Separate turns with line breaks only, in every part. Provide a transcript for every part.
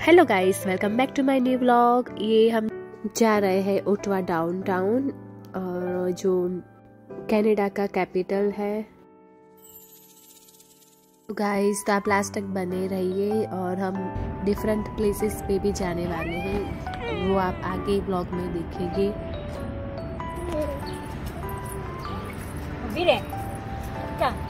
Hello guys welcome back to my new blog ये हम जा रहे हैं ओटवा डाउनटाउन और जो कनाडा का कैपिटल है। गाइस तो आप लास्ट तक बने रहिए, और हम डिफरेंट प्लेसेस पे भी जाने वाले हैं। वो आप आगे ब्लॉग में देखेंगे। View?
Papa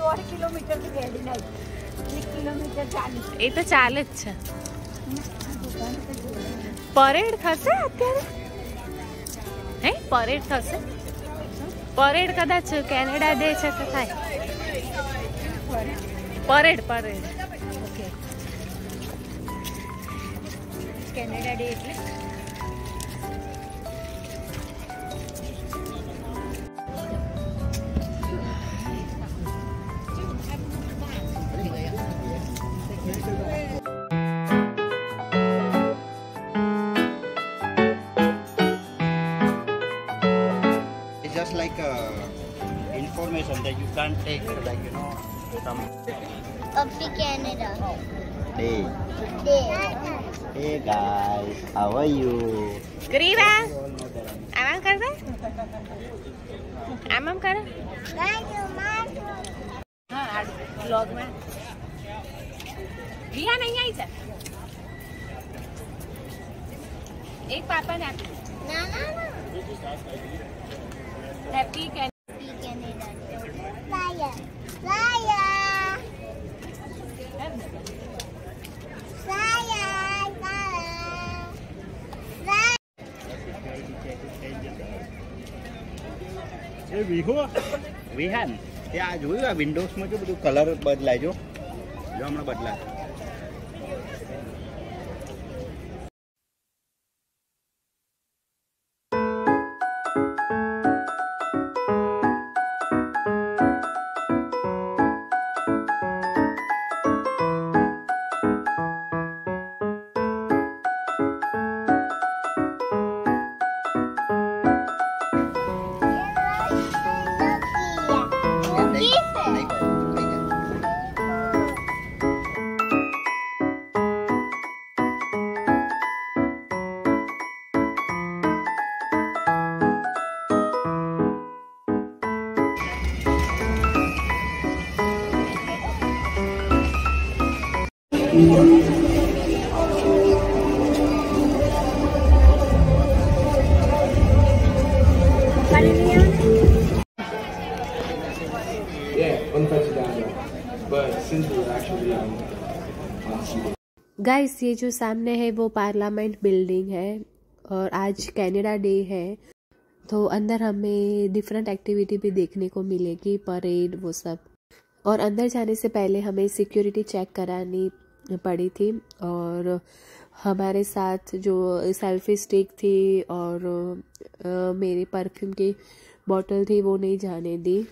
દોઢ કિલોમીટર થી ગયેલી નહીં એક કિલોમીટર ચાલીસ
એ તો ચાલે જ છે પરેડ થશે અત્યારે હે પરેડ થશે પરેડ કદાચ કેનેડા ડે છે તો થાય parade parade
okay Canada day એટલે
can't take like you know some.
Coffee Canada.
Day.
Day.
Hey guys, how are you?
Kariba. Amam kar de. Amam kar. हाँ आज ब्लॉग में भैया
नहीं आई सर
एक पापा
ने ना ना ना हैप्पी कैनेडा
વિહાન આ જોયું આ વિન્ડોઝમાં જો બધું કલર બદલાય જો હમણાં બદલાય.
गाइस ये जो सामने है वो पार्लियामेंट बिल्डिंग है और आज कनाडा डे है। तो अंदर हमें डिफरेंट एक्टिविटी भी देखने को मिलेगी परेड वो सब। और अंदर जाने से पहले हमें सिक्योरिटी चेक करानी पड़ी थी और हमारे साथ जो सेल्फी स्टिक थी और मेरी परफ्यूम की बॉटल थी वो नहीं जाने दी।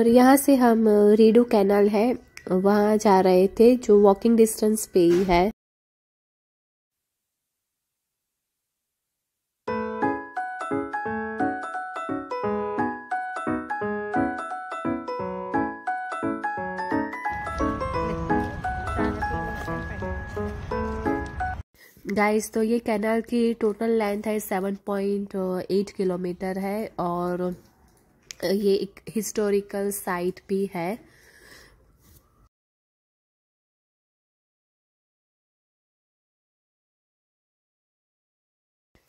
और यहाँ से हम रीडू कैनाल है, वहाँ जा रहे थे, जो वॉकिंग डिस्टेंस पे ही है। गाइस तो ये कैनाल की टोटल लेंथ है सेवन पॉइंट एट किलोमीटर है और ये एक हिस्टोरिकल साइट भी है।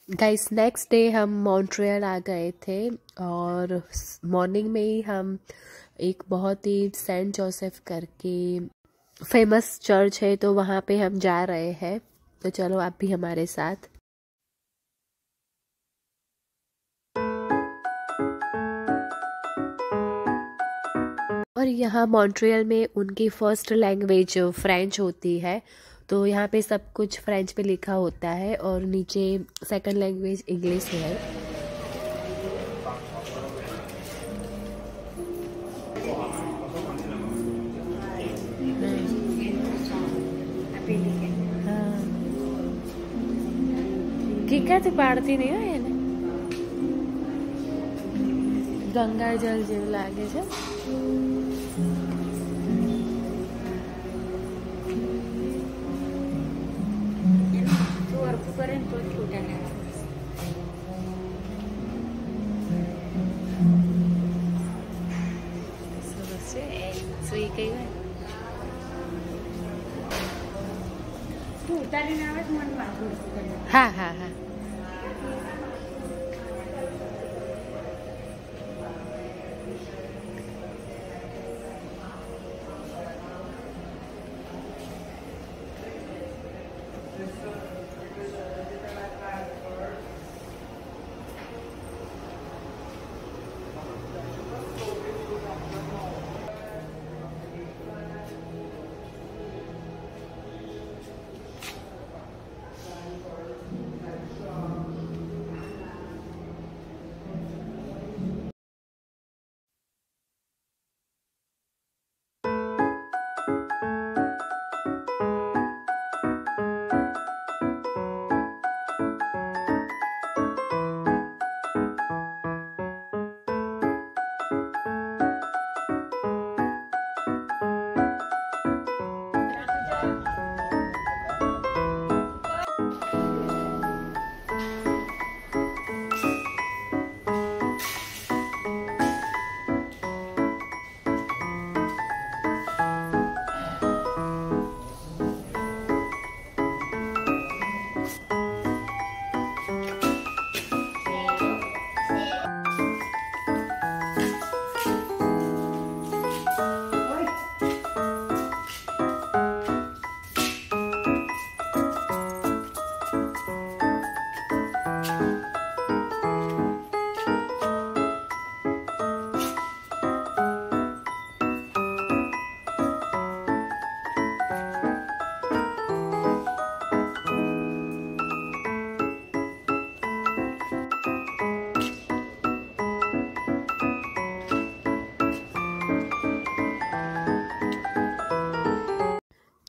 गाइस नेक्स्ट डे हम मॉन्ट्रियल आ गए थे और मॉर्निंग में ही हम एक बहुत ही सेंट जोसेफ करके फ़ेमस चर्च है तो वहाँ पे हम जा रहे हैं। तो चलो, आप भी हमारे साथ। और यहाँ मॉन्ट्रियल में उनकी फर्स्ट लैंग्वेज फ्रेंच होती है तो यहाँ पे सब कुछ फ्रेंच पे लिखा होता है और नीचे सेकंड लैंग्वेज इंग्लिश है ઠીક પાડતી નહીં હોય એને ગંગા જલ જેવું લાગે છે
વરખું કરે ને તો છૂટા ના
સરસ છે એ સુઈ ગઈ હોય
તું ઉતારીને આવે તો મને વાંધો
હા હા હા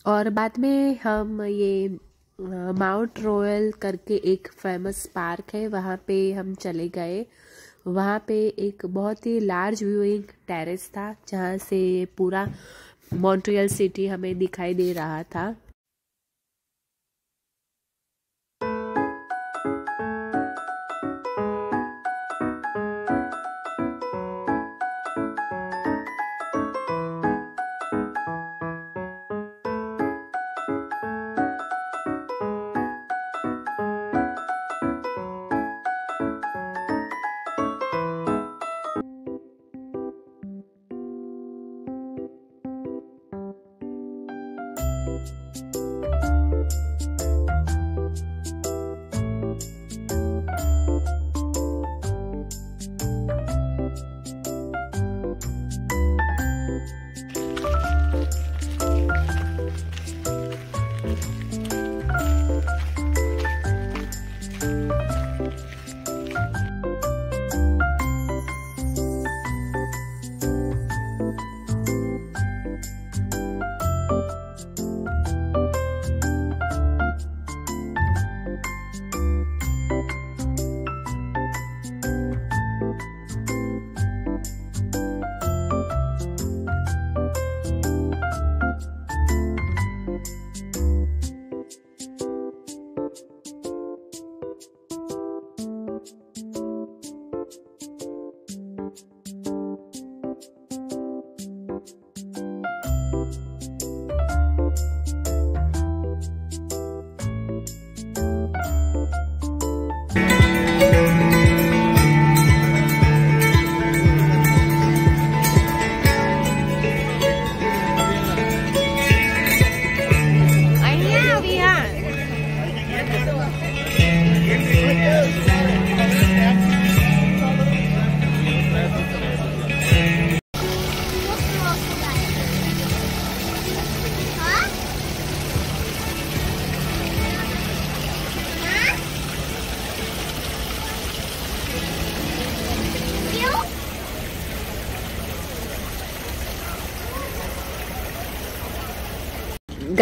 और बाद में हम ये माउंट रॉयल करके एक फ़ेमस पार्क है, वहाँ पे हम चले गए। वहाँ पे एक बहुत ही लार्ज व्यूइंग टेरेस था, जहाँ से पूरा मॉन्ट्रियल सिटी हमें दिखाई दे रहा था।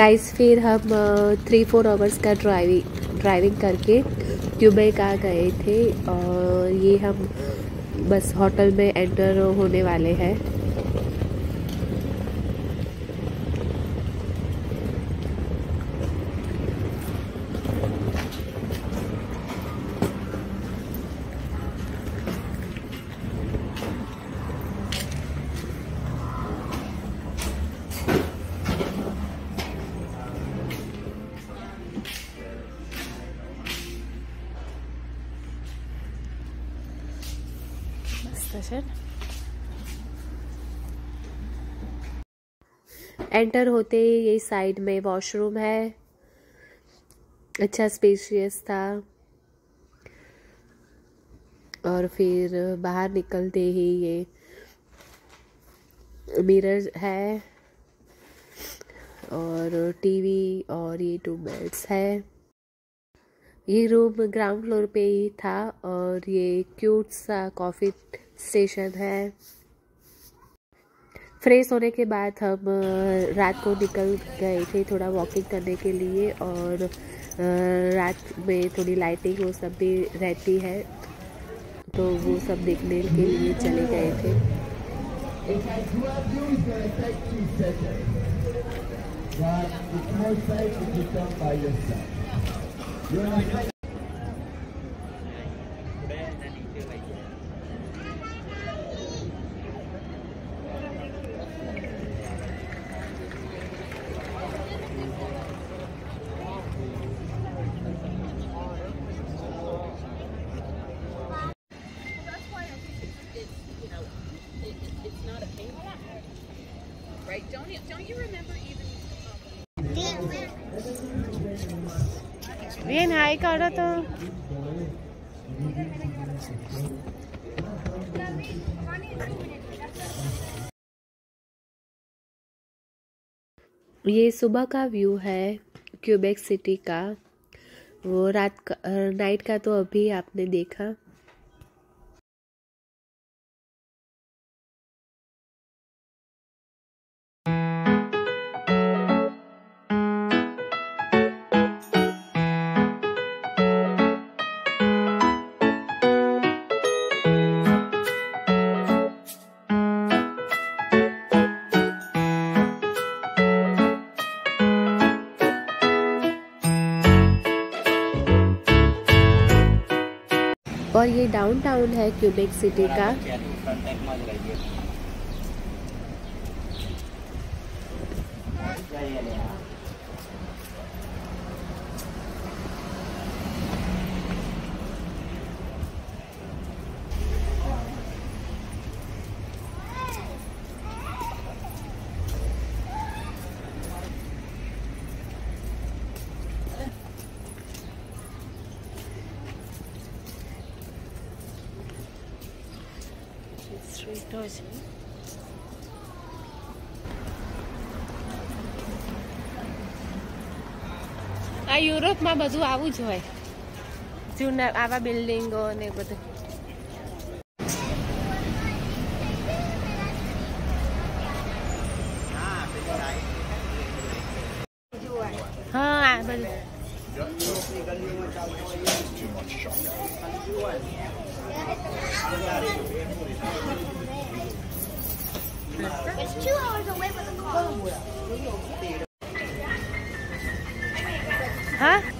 गाइस फिर हम थ्री फोर आवर्स का ड्राइविंग ड्राइविंग करके दुबई का गए थे और ये हम बस होटल में एंटर होने वाले हैं। एंटर होते ही ये साइड में वॉशरूम है। अच्छा स्पेशियस था। और फिर बाहर निकलते ही ये मिरर है। और टीवी और ये टू बेड्स है। ये रूम ग्राउंड फ्लोर पे ही था और ये क्यूट सा कॉफ़ी स्टेशन है। फ्रेश होने के बाद हम रात को निकल गए थे थोड़ा वॉकिंग करने के लिए और रात में थोड़ी लाइटिंग वो सब भी रहती है तो वो सब देखने के लिए चले गए थे। ये सुबह का व्यू है क्यूबेक सिटी का। वो रात का नाइट का तो अभी आपने देखा। ये है क्यूबेक सिटी का। સ્ટ્રીટો છે આ યુરોપમાં બધું આવું જ હોય જૂના આવા બિલ્ડિંગો ને બધું હા આ બધું
It's two hours away from the car.
હા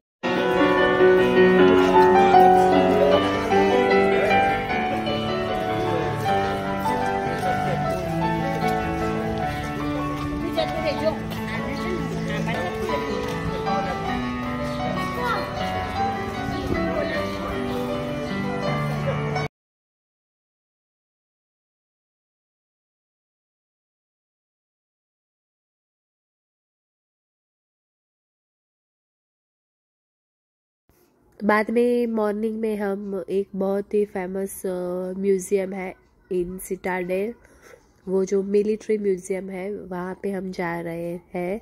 बाद में मॉर्निंग में हम एक बहुत ही फ़ेमस म्यूज़ियम है इन सिटाडेल वो जो मिलिट्री म्यूज़ियम है, वहाँ पे हम जा रहे हैं।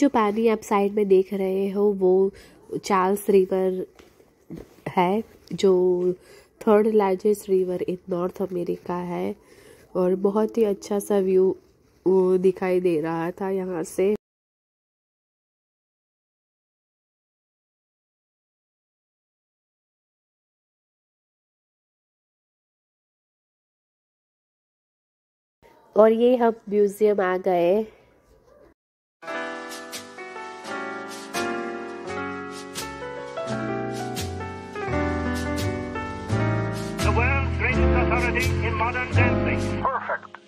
जो पानी आप साइड में देख रहे हो, वो चार्ल्स रिवर है, जो third largest river in North America है। और बहुत ही अच्छा सा व्यू, वो दिखाई दे रहा था यहाँ से। और ये हम म्यूज़ियम आ गए।
effect.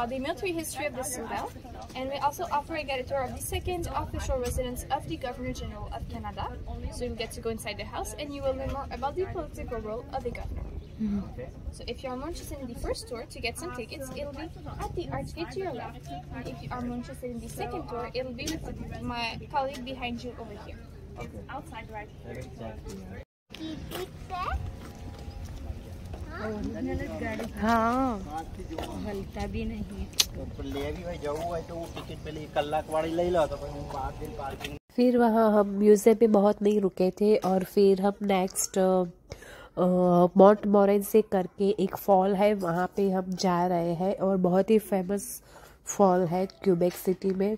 About the military history of the Citadel. And we also offer a guided tour of the second official residence of the Governor General of Canada. So you'll get to go inside the house and you will learn more about the political role of the governor. Mm-hmm. So if you are more interested in the first tour, to get some tickets, it'll be at the archgate to your left. And if you are more interested in the second tour, it'll be with my colleague behind you over here. Outside right here.
हाँ। हलता भी नहीं
फिर वहाँ हम museum में बहुत नहीं रुके थे और फिर हम नेक्स्ट माउंट मॉरेन से करके एक फॉल है, वहाँ पे हम जा रहे हैं और बहुत ही फ़ेमस फॉल है क्यूबेक सिटी में।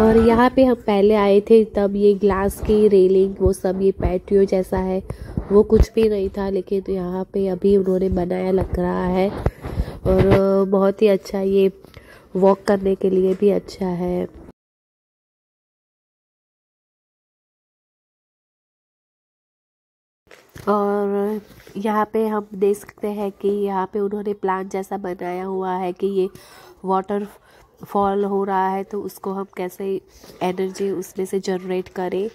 और यहाँ पे हम पहले आए थे, तब ये ग्लास की रेलिंग वो सब ये पैटियो जैसा है, वो कुछ भी नहीं था, लेकिन यहाँ पे अभी उन्होंने बनाया लग रहा है। और बहुत ही अच्छा ये वॉक करने के लिए भी अच्छा है। और, यहाँ पे हम देख सकते हैं कि यहाँ पे उन्होंने प्लान जैसा बनाया हुआ है कि ये वाटर फॉल हो रहा है तो उसको हम कैसे एनर्जी उसमें से जनरेट करें?